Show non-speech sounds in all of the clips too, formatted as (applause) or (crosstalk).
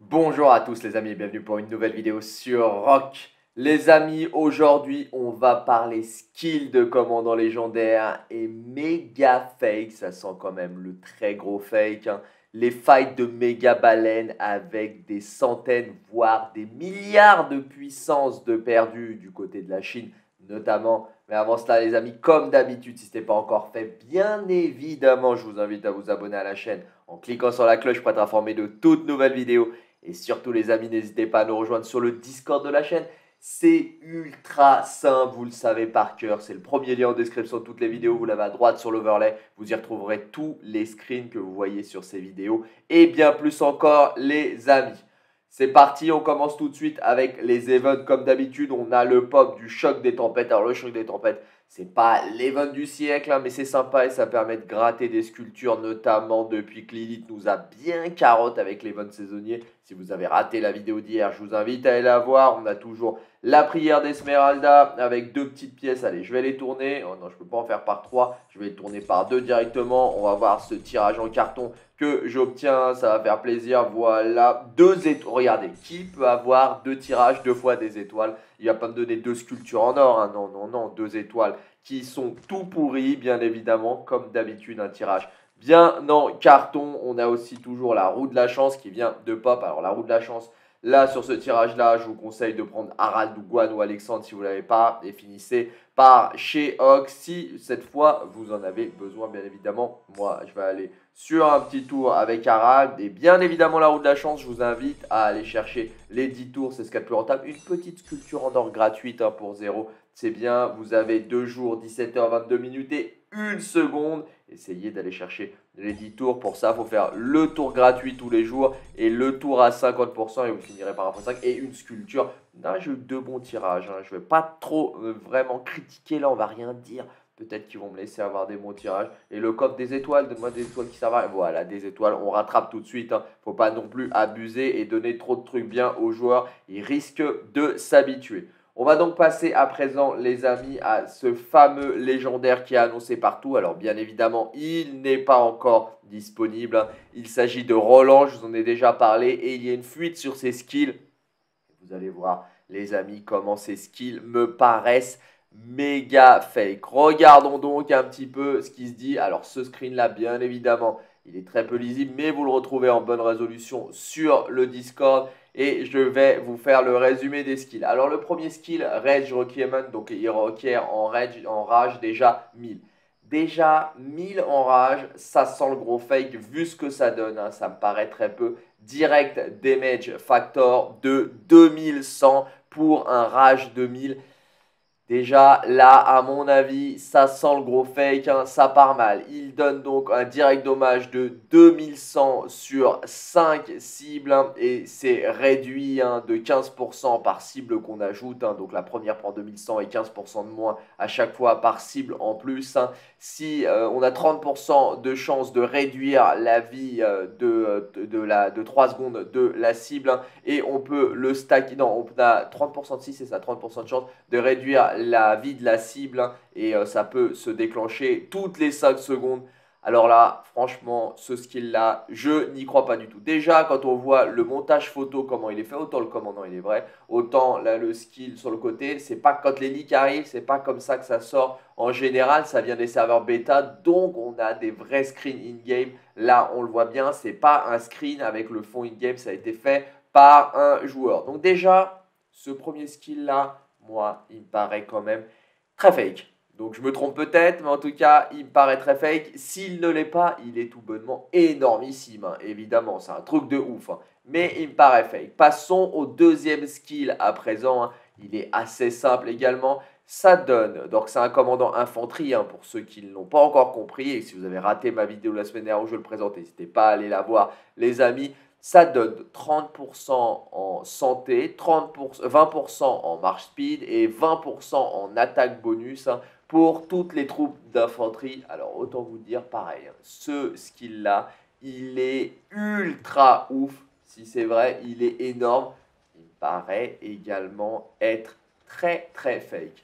Bonjour à tous les amis et bienvenue pour une nouvelle vidéo sur Rock. Les amis, aujourd'hui on va parler skill de commandant légendaire et méga fake, ça sent quand même le très gros fake. Hein. Les fights de méga baleines avec des centaines voire des milliards de puissance de perdus du côté de la Chine notamment. Mais avant cela les amis, comme d'habitude, si ce n'est pas encore fait, bien évidemment je vous invite à vous abonner à la chaîne en cliquant sur la cloche pour être informé de toutes nouvelles vidéos et surtout les amis, n'hésitez pas à nous rejoindre sur le Discord de la chaîne. C'est ultra simple, vous le savez par cœur. C'est le premier lien en description de toutes les vidéos. Vous l'avez à droite sur l'overlay. Vous y retrouverez tous les screens que vous voyez sur ces vidéos. Et bien plus encore, les amis. C'est parti, on commence tout de suite avec les events. Comme d'habitude, on a le pop du choc des tempêtes. Alors le choc des tempêtes, c'est pas l'event du siècle, hein, mais c'est sympa et ça permet de gratter des sculptures, notamment depuis que Lilith nous a bien carotte avec l'event saisonnier. Si vous avez raté la vidéo d'hier, je vous invite à aller la voir. On a toujours la prière d'Esmeralda avec deux petites pièces. Allez, je vais les tourner. Oh non, je peux pas en faire par trois. Je vais les tourner par deux directement. On va voir ce tirage en carton que j'obtiens. Ça va faire plaisir. Voilà, deux étoiles. Regardez, qui peut avoir deux tirages, deux fois des étoiles? Il va pas me donner deux sculptures en or. Hein. Non, non, non, deux étoiles qui sont tout pourris, bien évidemment, comme d'habitude, un tirage bien en carton. On a aussi toujours la roue de la chance qui vient de pop. Alors, la roue de la chance, Là, sur ce tirage-là, je vous conseille de prendre Harald ou Guan ou Alexandre si vous ne l'avez pas. Et finissez par chez Ox si cette fois vous en avez besoin, bien évidemment. Moi, je vais aller sur un petit tour avec Harald. Et bien évidemment, la roue de la chance, je vous invite à aller chercher les 10 tours. C'est ce qu'il y plus rentable. Une petite sculpture en or gratuite hein, pour 0. C'est bien. Vous avez 2 jours, 17h, 22 minutes et une seconde. Essayez d'aller chercher les 10 tours. Pour ça, il faut faire le tour gratuit tous les jours et le tour à 50% et vous finirez par un point 5 et une sculpture. J'ai eu deux bons tirages. Hein. Je ne vais pas trop euh, vraiment critiquer. Là, on va rien dire. Peut-être qu'ils vont me laisser avoir des bons tirages. Et le coffre des étoiles, donne-moi des étoiles qui servent Voilà, des étoiles, on rattrape tout de suite. Hein. Faut pas non plus abuser et donner trop de trucs bien aux joueurs. Ils risquent de s'habituer. On va donc passer à présent, les amis, à ce fameux légendaire qui est annoncé partout. Alors, bien évidemment, il n'est pas encore disponible. Il s'agit de Roland, je vous en ai déjà parlé, et il y a une fuite sur ses skills. Vous allez voir, les amis, comment ces skills me paraissent méga fake. Regardons donc un petit peu ce qui se dit. Alors, ce screen-là, bien évidemment, il est très peu lisible, mais vous le retrouvez en bonne résolution sur le Discord et je vais vous faire le résumé des skills. Alors le premier skill, Rage Requirement, donc il requiert en rage, déjà 1000. Déjà 1000 en rage, ça sent le gros fake vu ce que ça donne, hein. ça me paraît très peu. Direct Damage Factor de 2100 pour un rage de 1000. Déjà, là, à mon avis, ça sent le gros fake, hein, ça part mal. Il donne donc un direct dommage de 2100 sur 5 cibles hein, et c'est réduit hein, de 15% par cible qu'on ajoute. donc la première prend 2100 et 15% de moins à chaque fois par cible en plus. Si euh, on a 30% de chance de réduire la vie euh, de, de, la, de 3 secondes de la cible et on peut le stacker, non, on a 30% de 6, c'est ça, 30% de chance de réduire la vie de la cible hein, et euh, ça peut se déclencher toutes les 5 secondes. Alors là, franchement, ce skill-là, je n'y crois pas du tout. Déjà, quand on voit le montage photo, comment il est fait, autant le commandant, il est vrai, autant le skill sur le côté, c'est pas quand les leaks arrivent, c'est pas comme ça que ça sort. En général, ça vient des serveurs bêta, donc on a des vrais screens in-game. Là, on le voit bien, c'est pas un screen avec le fond in-game, ça a été fait par un joueur. Donc déjà, ce premier skill-là, moi, il me paraît quand même très fake. Donc je me trompe peut-être, mais en tout cas, il me paraît très fake. S'il ne l'est pas, il est tout bonnement énormissime, hein. évidemment, c'est un truc de ouf. Hein. Mais il me paraît fake. Passons au deuxième skill à présent. Hein. Il est assez simple également. Ça donne, donc c'est un commandant infanterie pour ceux qui ne l'ont pas encore compris. Et si vous avez raté ma vidéo la semaine dernière où je le présente, n'hésitez pas à aller la voir, les amis ça donne 30% en santé, 30%, 20% en marche speed et 20% en attaque bonus hein, pour toutes les troupes d'infanterie. Alors autant vous dire pareil, hein, ce skill-là, il est ultra ouf. Si c'est vrai, il est énorme. Il paraît également être très très fake.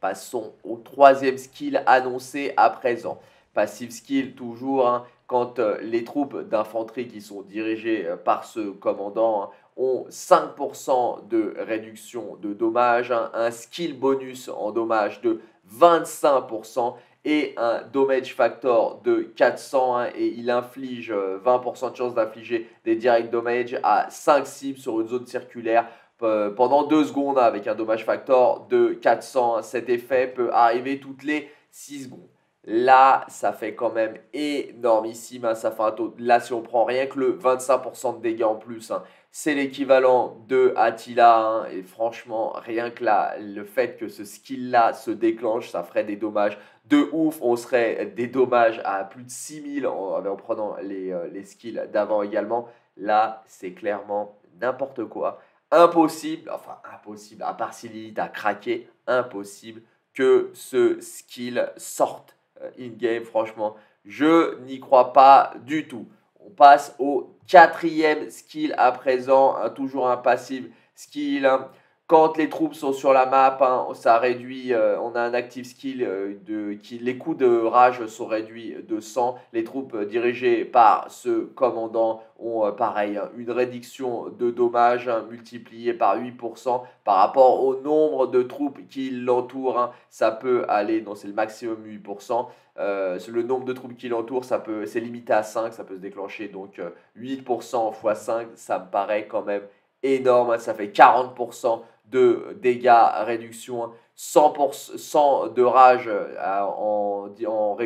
Passons au troisième skill annoncé à présent. Passive skill toujours, hein, quand euh, les troupes d'infanterie qui sont dirigées euh, par ce commandant hein, ont 5% de réduction de dommages, hein, un skill bonus en dommages de 25% et un damage factor de 400 et il inflige 20% euh, de chance d'infliger des direct damage à 5 cibles sur une zone circulaire pendant 2 secondes avec un dommage factor de 400. Cet effet peut arriver toutes les 6 secondes. Là, ça fait quand même énormissime. Hein. Ça fait un taux. Là, si on prend rien que le 25% de dégâts en plus, hein, c'est l'équivalent de Attila. Hein. et franchement, rien que là, le fait que ce skill-là se déclenche, ça ferait des dommages de ouf. On serait des dommages à plus de 6000 en, en prenant les, euh, les skills d'avant également. Là, c'est clairement n'importe quoi. Impossible, enfin impossible, à part si Lilith a craqué, impossible que ce skill sorte in-game, franchement, je n'y crois pas du tout. On passe au quatrième skill à présent, toujours un passif skill. Hein. Quand les troupes sont sur la map, hein, ça réduit, euh, on a un active skill euh, de, qui, les coups de rage sont réduits de 100. Les troupes dirigées par ce commandant ont euh, pareil une réduction de dommages hein, multipliée par 8% par rapport au nombre de troupes qui l'entourent. Hein. ça peut aller, non c'est le maximum 8%. le nombre de troupes qui l'entourent, ça peut, c'est limité à 5, ça peut se déclencher. Donc 8% x 5, ça me paraît quand même énorme. Ça fait 40% de dégâts, réduction, 100%, de rage euh, en, en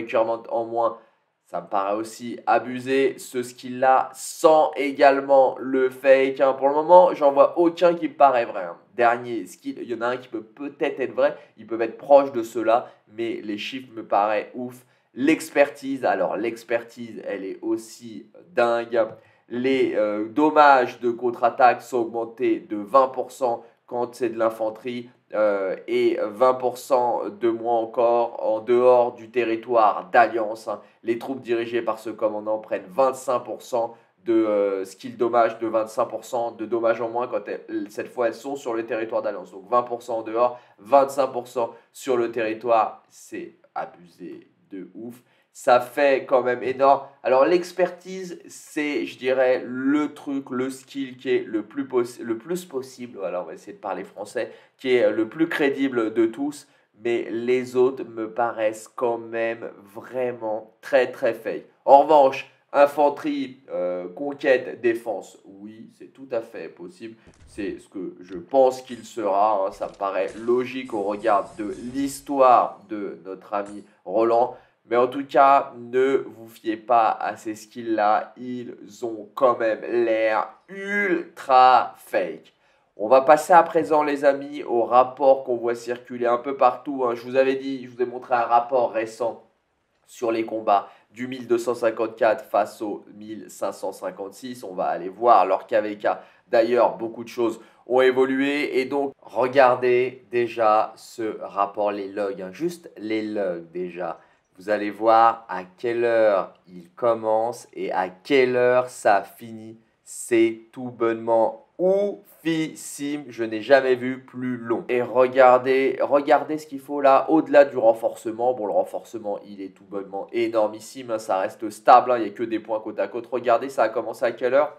en moins. Ça me paraît aussi abusé ce skill-là, sans également le fake. Hein. Pour le moment, j'en vois aucun qui me paraît vrai. Hein. Dernier skill, il y en a un qui peut peut-être être vrai, ils peuvent être proches de cela, mais les chiffres me paraissent ouf. L'expertise, alors l'expertise, elle est aussi dingue. Les euh, dommages de contre-attaque sont augmentés de 20% quand c'est de l'infanterie euh, et 20% de moins encore en dehors du territoire d'alliance. Hein. Les troupes dirigées par ce commandant prennent 25% de euh, skill dommage, de 25% de dommages en moins quand cette fois elles sont sur le territoire d'alliance. Donc 20% en dehors, 25% sur le territoire, c'est abusé de ouf ça fait quand même énorme. Alors l'expertise, c'est, je dirais, le truc, le skill qui est le plus, le plus possible, voilà, on va essayer de parler français, qui est le plus crédible de tous, mais les autres me paraissent quand même vraiment très très fake. En revanche, infanterie, euh, conquête, défense, oui, c'est tout à fait possible. C'est ce que je pense qu'il sera. Hein. Ça me paraît logique au regard de l'histoire de notre ami Roland. Mais en tout cas, ne vous fiez pas à ces skills-là. Ils ont quand même l'air ultra fake. On va passer à présent, les amis, au rapport qu'on voit circuler un peu partout. Hein. Je vous avais dit, je vous ai montré un rapport récent sur les combats du 1254 face au 1556. On va aller voir leur KVK. D'ailleurs, beaucoup de choses ont évolué. Et donc, regardez déjà ce rapport, les logs. Hein. Juste les logs déjà. Vous allez voir à quelle heure il commence et à quelle heure ça finit. C'est tout bonnement oufissime. Je n'ai jamais vu plus long. Et regardez, regardez ce qu'il faut là, au-delà du renforcement. Bon, le renforcement, il est tout bonnement énormissime. Hein. ça reste stable. Hein. il n'y a que des points côte à côte. Regardez, ça a commencé à quelle heure?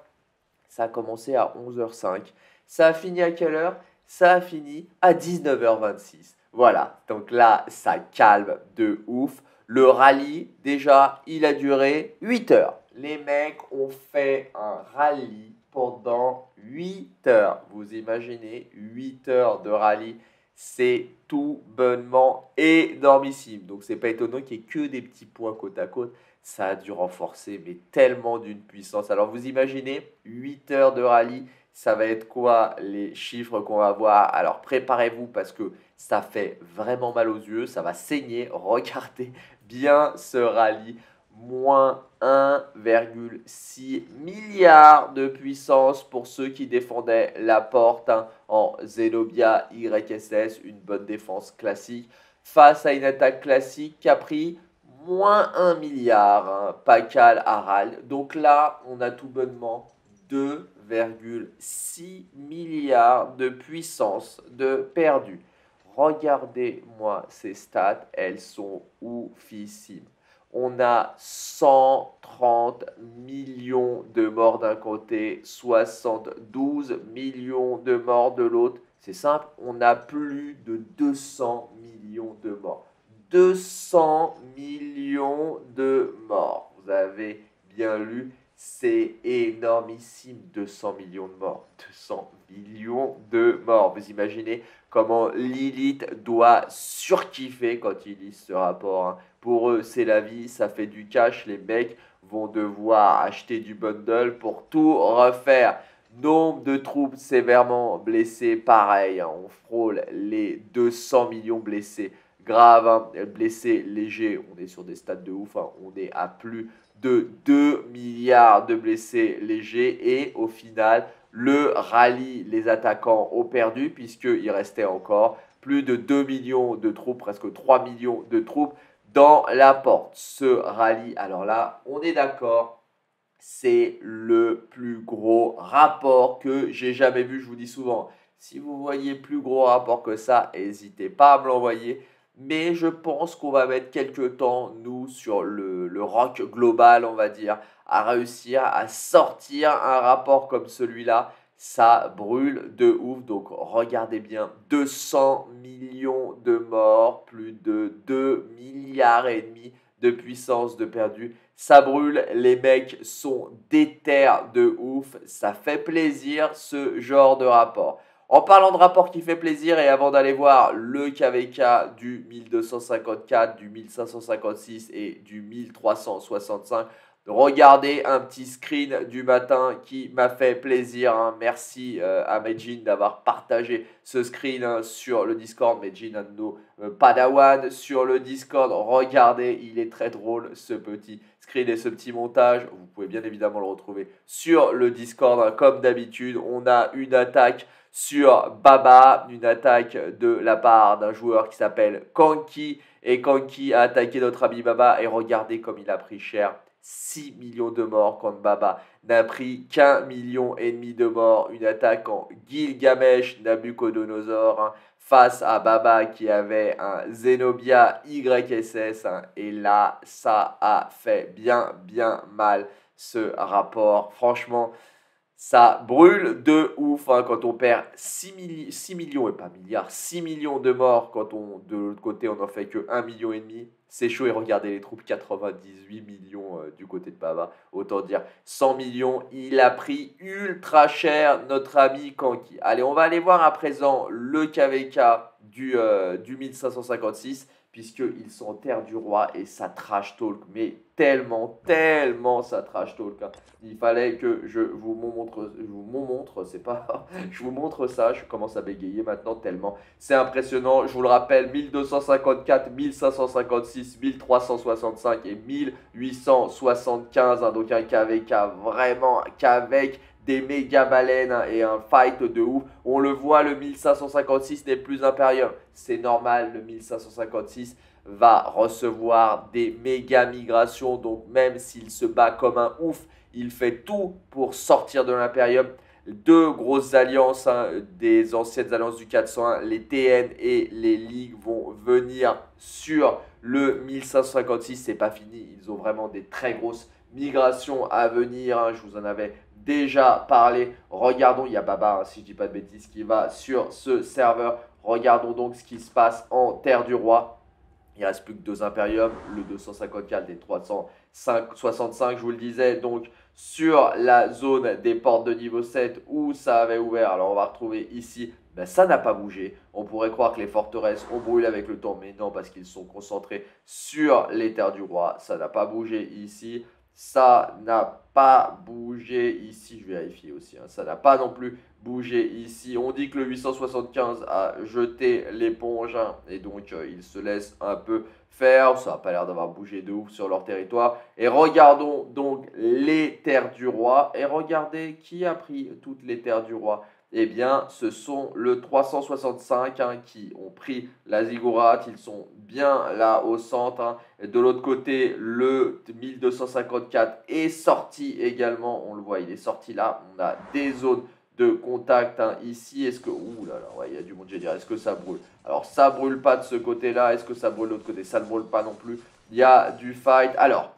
Ça a commencé à 11h05. Ça a fini à quelle heure? Ça a fini à 19h26. Voilà, donc là, ça calme de ouf. Le rallye, déjà, il a duré 8 heures. Les mecs ont fait un rallye pendant 8 heures. Vous imaginez 8 heures de rallye, c'est tout bonnement énormissime. Donc c'est pas étonnant qu'il n'y ait que des petits points côte à côte. Ça a dû renforcer, mais tellement d'une puissance. Alors vous imaginez 8 heures de rallye, ça va être quoi les chiffres qu'on va voir? Alors préparez-vous parce que ça fait vraiment mal aux yeux, ça va saigner. Regardez bien ce rallye. Moins 1,6 milliard de puissance pour ceux qui défendaient la porte hein, en Zenobia YSS, une bonne défense classique, face à une attaque classique qui a pris moins 1 milliard, hein, Pakal Harald. Donc là, on a tout bonnement 2,6 milliards de puissance de perdu. Regardez-moi ces stats, elles sont oufissimes. On a 130 millions de morts d'un côté, 72 millions de morts de l'autre. C'est simple, on a plus de 200 millions de morts. 200 millions de morts. Vous avez bien lu, c'est énormissime, 200 millions de morts. 200 millions de morts. Vous imaginez comment Lilith doit surkiffer quand il lit ce rapport. Hein. Pour eux, c'est la vie, ça fait du cash. Les mecs vont devoir acheter du bundle pour tout refaire. Nombre de troupes sévèrement blessées, pareil, hein. on frôle les 200 millions blessés graves, hein. blessés légers, on est sur des stades de ouf, on est à plus de 2 milliards de blessés légers et au final, le rallye, les attaquants ont perdu puisqu'il restait encore plus de 2 millions de troupes, presque 3 millions de troupes dans la porte. Ce rallye, alors là, on est d'accord, c'est le plus gros rapport que j'ai jamais vu. Je vous dis souvent, si vous voyez plus gros rapport que ça, n'hésitez pas à me l'envoyer. Mais je pense qu'on va mettre quelques temps, nous, sur le, rock global, on va dire, à réussir à sortir un rapport comme celui-là. Ça brûle de ouf. Donc regardez bien, 200 millions de morts, plus de 2 milliards et demi de puissance de perdu. Ça brûle, les mecs sont déter de ouf. Ça fait plaisir ce genre de rapport. En parlant de rapport qui fait plaisir et avant d'aller voir le KVK du 1254, du 1556 et du 1365, regardez un petit screen du matin qui m'a fait plaisir. Hein. Merci euh, à Medjin d'avoir partagé ce screen hein, sur le Discord. Medjin, un euh, Padawan sur le Discord. Regardez, il est très drôle ce petit screen et ce petit montage. Vous pouvez bien évidemment le retrouver sur le Discord. Hein. Comme d'habitude, on a une attaque sur Baba, une attaque de la part d'un joueur qui s'appelle Kanki. Et Kanki a attaqué notre ami Baba et regardez comme il a pris cher. 6 millions de morts quand Baba n'a pris qu'un million et demi de morts. Une attaque en Gilgamesh Nabucodonosor hein, face à Baba qui avait un Zenobia YSS. Hein. et là, ça a fait bien, bien mal ce rapport. Franchement, ça brûle de ouf hein, quand on perd 6, 6, millions, et pas milliards, 6 millions de morts quand on, de l'autre côté, on n'en fait que 1 million et demi. C'est chaud et regardez les troupes, 98 millions euh, du côté de Pava. Autant dire 100 millions. Il a pris ultra cher notre ami Kanki. Allez, on va aller voir à présent le KVK du, euh, du 1556 puisqu'ils sont terre du roi et ça trash talk, mais tellement, tellement ça trash talk. Hein. Il fallait que je vous montre, je vous montre, (laughs) je vous montre ça, je commence à bégayer maintenant tellement c'est impressionnant. Je vous le rappelle, 1254, 1556, 1365 et 1875, hein, donc un KVK vraiment qu'avec des méga baleines hein, et un fight de ouf. On le voit, le 1556 n'est plus impérieux. C'est normal, le 1556 va recevoir des méga migrations. Donc même s'il se bat comme un ouf, il fait tout pour sortir de l'impérium. Deux grosses alliances hein, des anciennes alliances du 401, les TN et les Ligues vont venir sur le 1556. C'est pas fini, ils ont vraiment des très grosses migrations à venir. Hein. Je vous en avais déjà parlé. Regardons, il y a Baba, hein, si je dis pas de bêtises, qui va sur ce serveur. Regardons donc ce qui se passe en Terre du Roi. Il reste plus que deux Imperium, le 254 des 365, je vous le disais. Donc, sur la zone des portes de niveau 7 où ça avait ouvert, alors on va retrouver ici, ben, ça n'a pas bougé. On pourrait croire que les forteresses ont brûlé avec le temps, mais non, parce qu'ils sont concentrés sur les terres du roi. Ça n'a pas bougé ici. Ça n'a pas bougé ici, je vérifie aussi, hein. ça n'a pas non plus bougé ici. On dit que le 875 a jeté l'éponge hein, et donc euh, il se laisse un peu faire. Ça n'a pas l'air d'avoir bougé de ouf sur leur territoire. Et regardons donc les terres du roi et regardez qui a pris toutes les terres du roi. Eh bien, ce sont le 365 hein, qui ont pris la ziggurat. Ils sont bien là au centre. Hein. De l'autre côté, le 1254 est sorti également. On le voit, il est sorti là. On a des zones de contact hein. ici. Est-ce que... Ouh là là, il y a du monde, j'ai dire. Est-ce que ça brûle? Alors, ça brûle pas de ce côté-là. Est-ce que ça brûle de l'autre côté? Ça ne brûle pas non plus. Il y a du fight. Alors,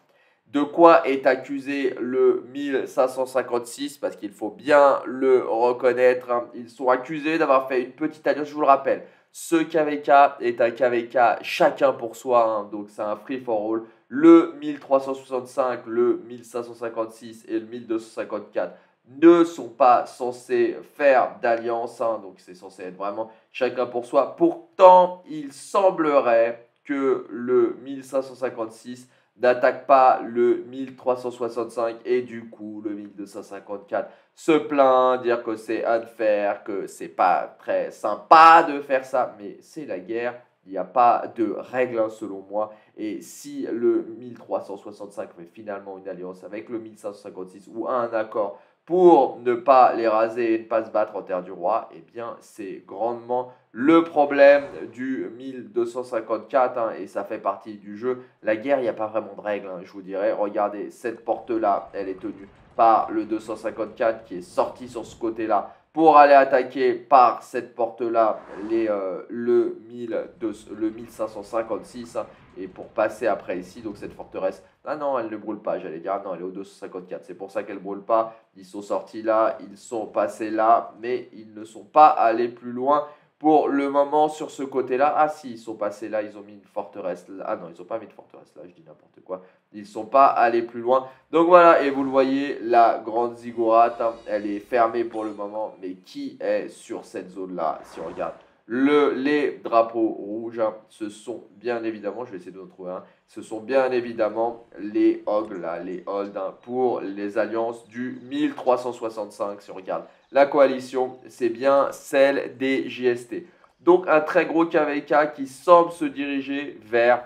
de quoi est accusé le 1556 Parce qu'il faut bien le reconnaître. Hein. Ils sont accusés d'avoir fait une petite alliance, je vous le rappelle. Ce KVK est un KVK chacun pour soi, hein. donc c'est un free for all. Le 1365, le 1556 et le 1254 ne sont pas censés faire d'alliance, hein. donc c'est censé être vraiment chacun pour soi. Pourtant, il semblerait que le 1556 n'attaque pas le 1365 et du coup le 1254 se plaint, dire que c'est unfair, que c'est pas très sympa de faire ça, mais c'est la guerre, il n'y a pas de règle hein, selon moi. Et si le 1365 fait finalement une alliance avec le 1556 ou un accord pour ne pas les raser et ne pas se battre en terre du roi, eh bien c'est grandement le problème du 1254 hein, et ça fait partie du jeu. La guerre, il n'y a pas vraiment de règles, hein, je vous dirais. Regardez, cette porte-là, elle est tenue par le 254 qui est sorti sur ce côté-là pour aller attaquer par cette porte-là euh, le, 1556 hein, et pour passer après ici, donc cette forteresse. Ah non, elle ne brûle pas, j'allais dire, ah non, elle est au 254, c'est pour ça qu'elle ne brûle pas. Ils sont sortis là, ils sont passés là, mais ils ne sont pas allés plus loin pour le moment sur ce côté-là. Ah si, ils sont passés là, ils ont mis une forteresse. Ah non, ils n'ont pas mis de forteresse là, je dis n'importe quoi. Ils ne sont pas allés plus loin. Donc voilà, et vous le voyez, la grande ziggurat, hein, elle est fermée pour le moment. Mais qui est sur cette zone-là Si on regarde le, les drapeaux rouges, hein, ce sont bien évidemment, je vais essayer de en trouver un, ce sont bien évidemment les OG, là, les Hold, hein, pour les alliances du 1365, si on regarde la coalition, c'est bien celle des JST. Donc un très gros KVK qui semble se diriger vers,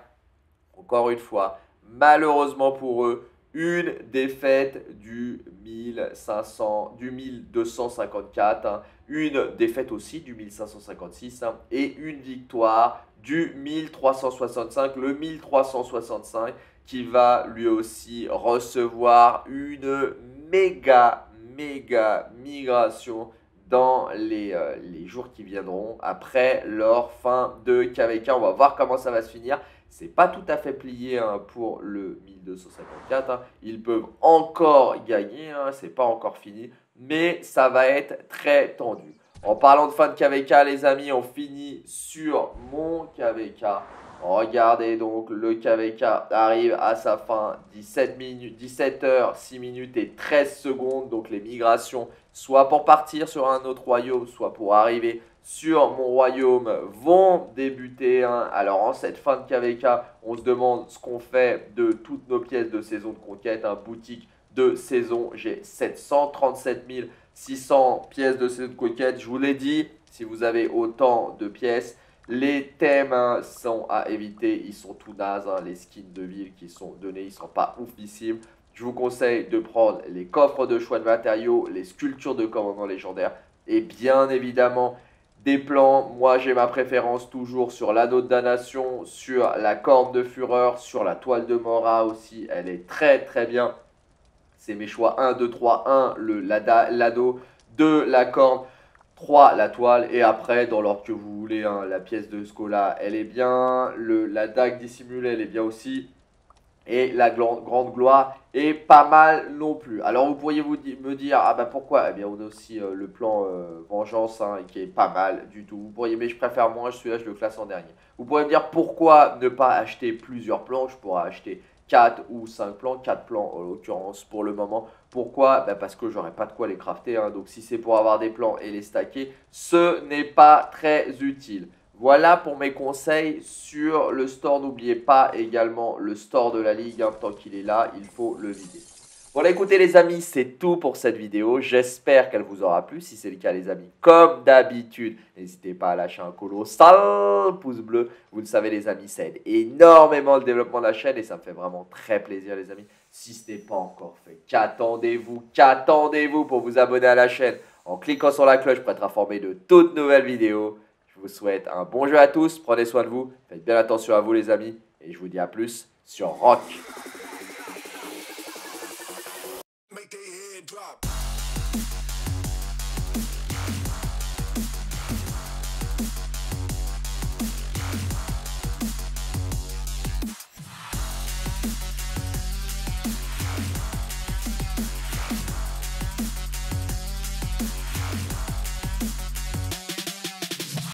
encore une fois, malheureusement pour eux, une défaite du 1500, du 1254, hein. une défaite aussi du 1556 hein, et une victoire du 1365, le 1365 qui va lui aussi recevoir une méga méga migration dans les, euh, les, jours qui viendront après leur fin de KVK. On va voir comment ça va se finir. C'est pas tout à fait plié hein, pour le 1254. Hein. Ils peuvent encore gagner, hein. c'est pas encore fini, mais ça va être très tendu. En parlant de fin de KVK, les amis, on finit sur mon KVK. Regardez donc, le KVK arrive à sa fin, 17, minutes, 17 heures, 6 minutes et 13 secondes. Donc les migrations, soit pour partir sur un autre royaume, soit pour arriver sur mon royaume, vont débuter. Hein. Alors en cette fin de KVK, on se demande ce qu'on fait de toutes nos pièces de saison de conquête. Un boutique de saison, j'ai 737 600 pièces de saison de conquête. Je vous l'ai dit, si vous avez autant de pièces, les thèmes hein, sont à éviter, ils sont tout nazes. Hein. les skins de ville qui sont donnés, ils sont pas oufissimes. Je vous conseille de prendre les coffres de choix de matériaux, les sculptures de commandants légendaires et bien évidemment des plans. Moi, j'ai ma préférence toujours sur l'anneau de damnation, sur la corne de fureur, sur la toile de Mora aussi. Elle est très très bien. C'est mes choix 1, 2, 3, 1, l'anneau, 2, la corne. 3 la toile et après dans l'ordre que vous voulez hein, la pièce de Scola elle est bien le, la dague dissimulée elle est bien aussi et la grande gloire est pas mal non plus alors vous pourriez vous me dire ah bah pourquoi? Eh bien on a aussi euh, le plan euh, vengeance hein, qui est pas mal du tout vous pourriez mais je préfère moi celui-là je le classe en dernier vous pourriez me dire pourquoi ne pas acheter plusieurs plans? Je pourrais acheter 4 ou 5 plans, 4 plans en l'occurrence pour le moment. Pourquoi? Bah, Parce que j'aurais pas de quoi les crafter, hein. donc si c'est pour avoir des plans et les stacker, ce n'est pas très utile. Voilà pour mes conseils sur le store. N'oubliez pas également le store de la ligue, hein. tant qu'il est là, il faut le vider. Voilà, écoutez les amis, c'est tout pour cette vidéo. J'espère qu'elle vous aura plu. Si c'est le cas les amis, comme d'habitude, n'hésitez pas à lâcher un colossal pouce bleu. Vous le savez les amis, ça aide énormément le développement de la chaîne et ça me fait vraiment très plaisir les amis. Si ce n'est pas encore fait, qu'attendez-vous Qu'attendez-vous pour vous abonner à la chaîne? En cliquant sur la cloche pour être informé de toutes nouvelles vidéos. Je vous souhaite un bon jeu à tous, prenez soin de vous, faites bien attention à vous les amis, et je vous dis à plus sur Rock.